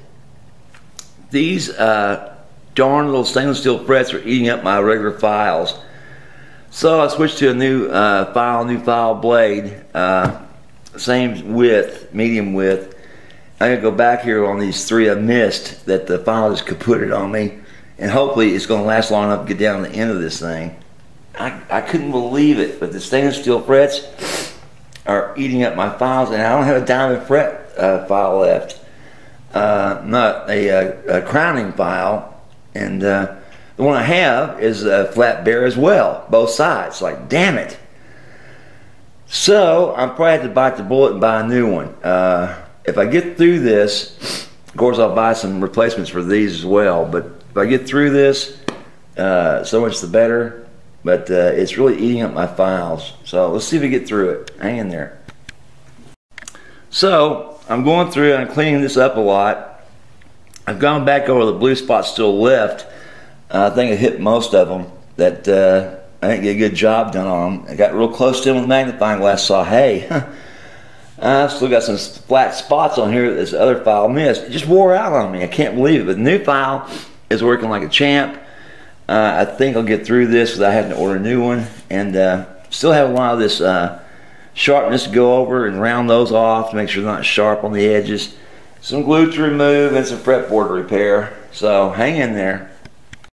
These uh, darn little stainless steel frets are eating up my regular files. So I switched to a new uh, file, new file blade. Uh, same width, medium width I gotta go back here on these three I missed that the file put kaputted on me. And hopefully it's gonna last long enough to get down to the end of this thing. I, I couldn't believe it, but the stainless steel frets are eating up my files and I don't have a diamond fret uh, file left. Uh, not a, a, a, crowning file. And uh, the one I have is a flat bare as well, both sides. Like, damn it. So I'm probably have to bite the bullet and buy a new one. Uh, if I get through this, of course I'll buy some replacements for these as well. But if I get through this, uh, so much the better. But uh, it's really eating up my files. So let's see if we get through it. Hang in there. So I'm going through and I'm cleaning this up a lot. I've gone back over the blue spots still left. Uh, I think I hit most of them that uh, I didn't get a good job done on them. I got real close to them with magnifying glass, saw, hey, I've still got some flat spots on here that this other file missed. It just wore out on me. I can't believe it. But the new file is working like a champ. Uh, I think I'll get through this without having to order a new one. And uh, still have a lot of this uh, sharpness to go over and round those off to make sure they're not sharp on the edges. Some glue to remove and some fretboard to repair. So hang in there.